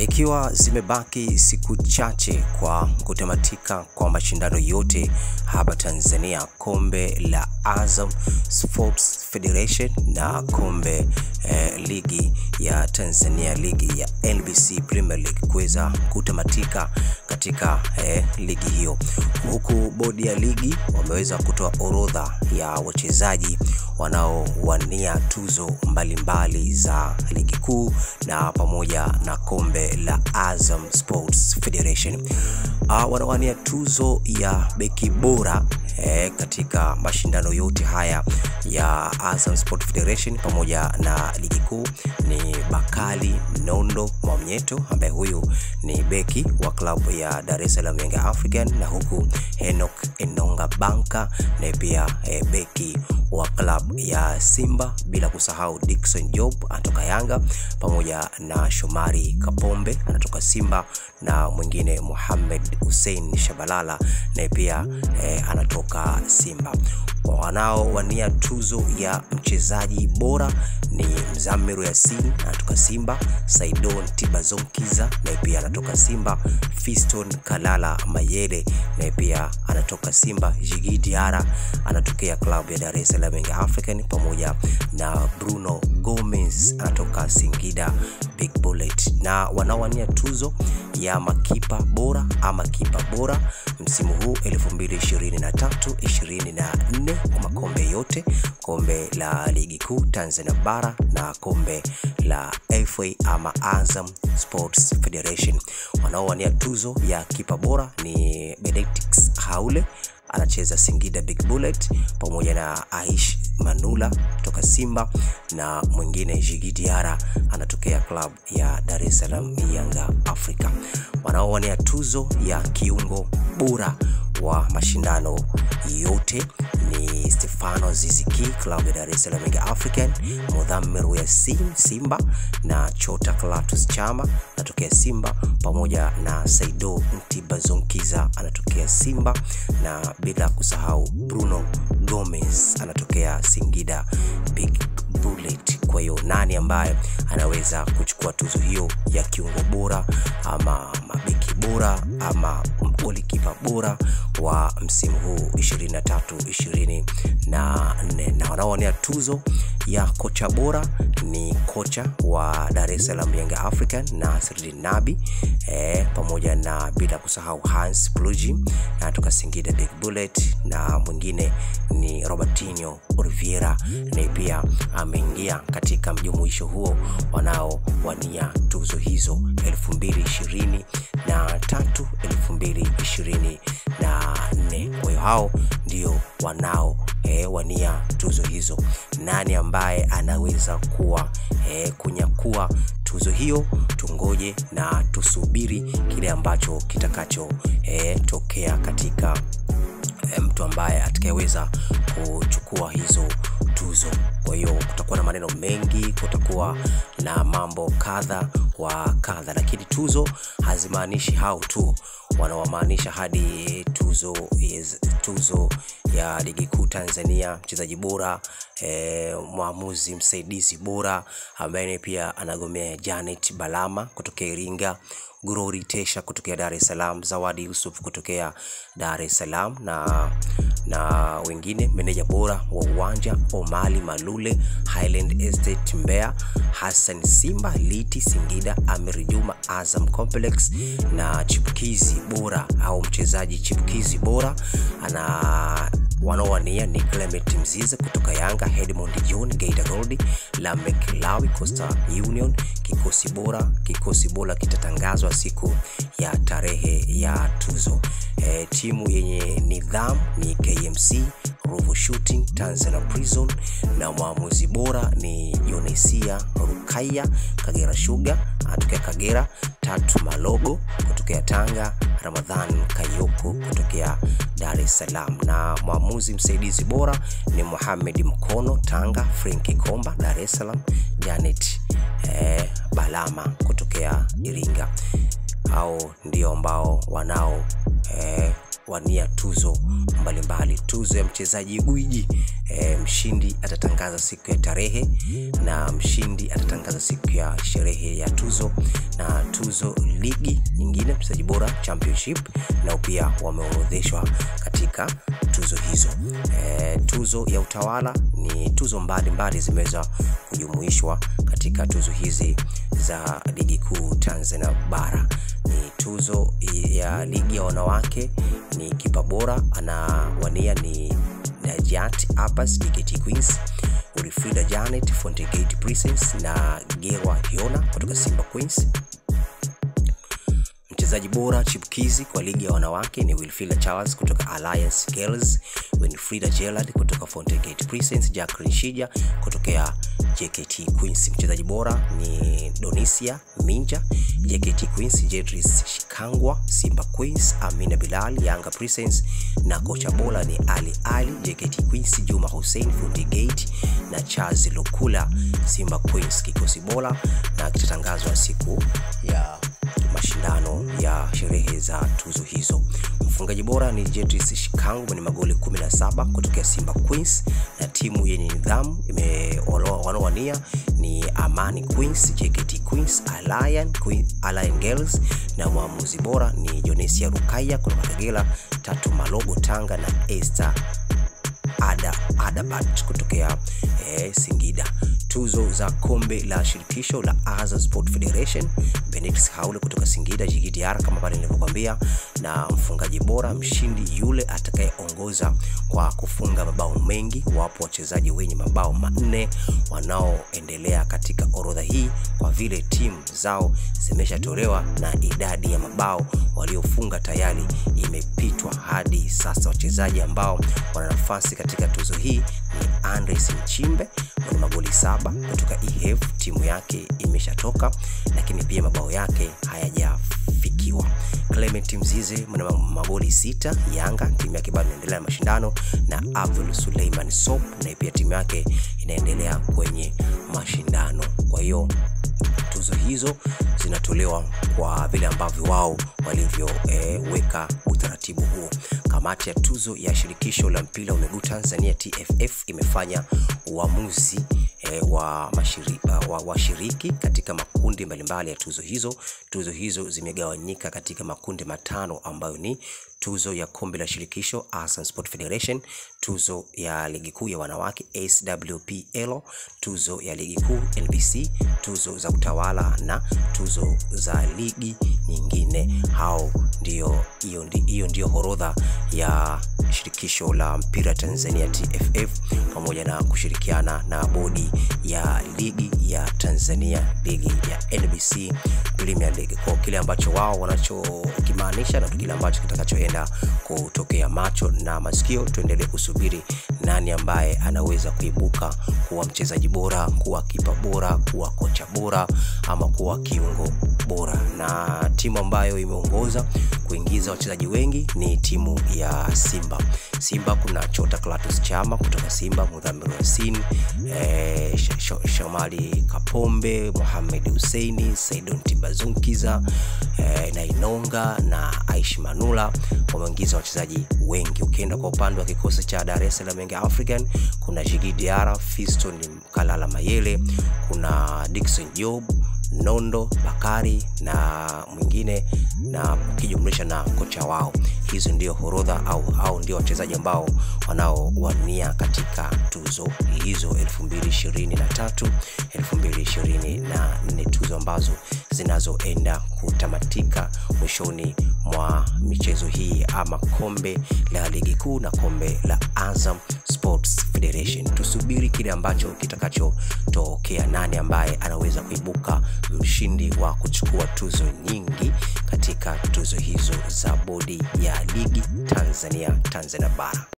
Ikiwa zimebaki siku chache kwa kutamatika kwa mashindano yote hapa Tanzania, kombe la Azam Sports Federation na kombe eh, ligi ya Tanzania, ligi ya NBC Premier League kuweza kutamatika katika eh, ligi hiyo, huku bodi ya ligi wameweza kutoa orodha ya wachezaji wanaowania tuzo mbalimbali mbali za ligi kuu na pamoja na kombe la Azam Sports Federation. Uh, wanawania tuzo ya beki bora eh, katika mashindano yote haya ya Azam Sport Federation pamoja na ligi kuu ni Bakali Nondo Mwamnyeto ambaye huyu ni beki wa klabu ya Dar es Salaam Young African, na huku Henok Enonga Banka naye pia eh, beki wa klabu ya Simba, bila kusahau Dickson Job anatoka Yanga pamoja na Shomari Kapombe anatoka Simba na mwingine Mohamed Hussein Shabalala naye pia eh, anatoka Simba. Wanaowania tuzo ya mchezaji bora ni Mzamiru Yasin anatoka Simba, Saidon Tibazonkiza naye pia anatoka Simba, Fiston Kalala Mayele naye pia anatoka Simba, Jigi Diara anatokea klabu ya Dar es Salaam Young African pamoja na Bruno Gomez anatoka Singida Big Bullet. Na wanaowania tuzo ya makipa bora ama kipa bora msimu huu 2023 24 kwa makombe yote, kombe la ligi kuu Tanzania bara na kombe la FA ama Azam Sports Federation. Wanaowania tuzo ya kipa bora ni Benedict Haule anacheza Singida Big Bullet pamoja na Aish Manula kutoka Simba na mwingine Jigi Diara anatokea klabu ya Dar es Salaam Yanga Africa. Wanaowania tuzo ya kiungo bora wa mashindano yote ni Stefano Ziziki klabu ya Dar es Salaam Young African, Mudhamiru Yasin Simba na Chota Clatous Chama anatokea Simba pamoja na Saido Ntibazonkiza anatokea Simba na bila kusahau Bruno Gomez anatokea Singida Big Bullet. Kwa hiyo nani ambaye anaweza kuchukua tuzo hiyo ya kiungo bora ama mabeki bora ama golikipa bora wa msimu huu 23 24 na wanaowania tuzo ya kocha bora ni kocha wa Dar es Salaam Young African Nasreddine Nabi eh, pamoja na bila kusahau Hans Plujim anatoka Singida Big Bullet na mwingine ni Robertinho Oliveira naye pia ameingia katika mjumuisho huo wanaowania tuzo hizo 2020 na tatu 2024. Kwa hiyo hao ndio wanao eh, wania tuzo hizo. Nani ambaye anaweza kuwa e, kunyakua tuzo hiyo? Tungoje na tusubiri kile ambacho kitakachotokea e, tokea katika e, mtu ambaye atakayeweza kuchukua hizo tuzo. Kwa hiyo kutakuwa na maneno mengi, kutakuwa na mambo kadha wa kadha, lakini tuzo hazimaanishi hao tu, wanawamaanisha hadi tuzo yes, tuzo ya ligi kuu Tanzania, mchezaji bora e, mwamuzi msaidizi bora ambaye pia anagomea Janet Balama kutokea Iringa, Glory Tesha kutokea Dar es Salaam, Zawadi Yusuf kutokea Dar es Salaam na na wengine, meneja bora wa uwanja Omali Malule Highland Estate Mbeya, Hassan Simba Liti Singida, Amir Juma Azam Complex, na chipukizi bora au mchezaji chipukizi bora ana wanaowania ni Clement Mzize kutoka Yanga, Edmond John Geita Gold, Lamek Lawi Costa Union. Kikosi bora, kikosi bora kitatangazwa siku ya tarehe ya tuzo. E, timu yenye nidhamu ni KMC Ruvu Shooting, Tanzania Prison, na mwamuzi bora ni Yonesia Rukaya Kagera Sugar atokea Kagera, Tatu Malogo kutokea Tanga, Ramadhan Kayoko kutokea Dar es Salaam, na mwamuzi msaidizi bora ni Mohamed Mkono Tanga, Frenki Komba Dar es Salaam, Janet eh, Balama kutokea Iringa. Hao ndio ambao wanao eh, wania tuzo mbalimbali mbali. Tuzo ya mchezaji gwiji e, mshindi atatangaza siku ya tarehe na mshindi atatangaza siku ya sherehe ya tuzo, na tuzo tuzo ligi nyingine, mchezaji bora championship, nao pia wameorodheshwa katika tuzo hizo. E, tuzo ya utawala ni tuzo mbalimbali zimeweza kujumuishwa katika tuzo hizi za ligi kuu Tanzania bara. Ni tuzo ya ligi ya wanawake, ni kipa bora anawania ni Najat Abbas JKT Queens, Wilfrida Janet Fontegate Princess na Gerwa yona kutoka Simba Queens. Mchezaji bora chipukizi kwa ligi ya wanawake ni Wilfrida Charles kutoka Alliance Girls, Winfrida Gerald kutoka fontegate Princess, Jacqueline Shija kutokea JKT Queens. Mchezaji bora ni Donisia Minja JKT Queens, Jedris Shikangwa Simba Queens, Amina Bilal Yanga Princess na kocha bora ni Ali Ali JKT Queens, Juma Hussein fontegate na Charles Lukula Simba Queens. Kikosi bora na kitatangazwa siku ya mashindano ya sherehe za tuzo hizo. Mfungaji bora ni Jetris Shikangu mwenye magoli 17 kutokea Simba Queens, na timu yenye nidhamu wanaowania ni Amani Queens, JKT Queens, Alliance Queens, Alliance Girls, na mwamuzi bora ni Jonesia Rukaya kutoka Kagera, Tatu Malogo Tanga na Esther Ada Adabat kutokea eh, Singida. Tuzo za kombe la shirikisho la Azam Sport Federation, Benedict Haule kutoka Singida gdr kama pale nilivyokuambia, na mfungaji bora mshindi yule atakayeongoza kwa kufunga mabao mengi. Wapo wachezaji wenye mabao manne wanaoendelea katika orodha hii, kwa vile timu zao zimeshatolewa na idadi ya mabao waliofunga tayari imepitwa. Hadi sasa wachezaji ambao wana nafasi katika tuzo hii Andres Mchimbe mwenye magoli saba kutoka EF, timu yake imeshatoka, lakini pia mabao yake hayajafikiwa. Clement Mzize mwenye magoli sita Yanga, timu yake bado inaendelea na mashindano, na Abdul Suleiman Sop naye pia timu yake inaendelea kwenye mashindano. Kwa hiyo tuzo hizo zinatolewa kwa vile ambavyo wao walivyoweka e, utaratibu huo. Kamati ya tuzo ya shirikisho la mpira wa miguu Tanzania TFF imefanya uamuzi e, wa mashiri, wa washiriki katika makundi mbalimbali ya tuzo hizo. Tuzo hizo zimegawanyika katika makundi matano ambayo ni tuzo ya kombe la shirikisho Azam Sport Federation, tuzo ya ligi kuu ya wanawake SWPL, tuzo ya ligi kuu NBC, tuzo za utawala na tuzo za ligi nyingine. Hao ndio hiyo ndio horodha ya shirikisho la mpira Tanzania TFF, pamoja na kushirikiana na bodi ya ligi ya Tanzania, ligi ya NBC Premier League, kwa kile ambacho wao wanachokimaanisha na kile ambacho kitakachoenda kutokea. Macho na masikio, tuendelee kusubiri nani ambaye anaweza kuibuka kuwa mchezaji bora, kuwa kipa bora, kuwa kocha bora ama kuwa kiungo bora. Na timu ambayo imeongoza kuingiza wachezaji wengi ni timu ya Simba. Simba kuna Chota Clatous Chama kutoka Simba, Mudhamir Yasin, eh, Shamali Kapombe, Mohamed Huseini, Saidon Tibazunkiza eh, na Inonga na Aish Manula wameingiza wachezaji wengi. Ukienda kwa upande wa kikosi cha Dar es Salaam Young African kuna Jigi Diara, Fiston Kalala Mayele, kuna Dickson Job Nondo Bakari na mwingine na ukijumlisha na kocha wao. Hizo ndio horodha au, au ndio wachezaji ambao wanaowania katika tuzo hizo 2023 2024, tuzo ambazo zinazoenda kutamatika mwishoni mwa michezo hii ama kombe la ligi kuu na kombe la Azam Sports Federation. Tusubiri kile ambacho kitakachotokea, nani ambaye anaweza kuibuka mshindi wa kuchukua tuzo nyingi katika tuzo hizo za bodi ya ligi Tanzania Tanzania bara.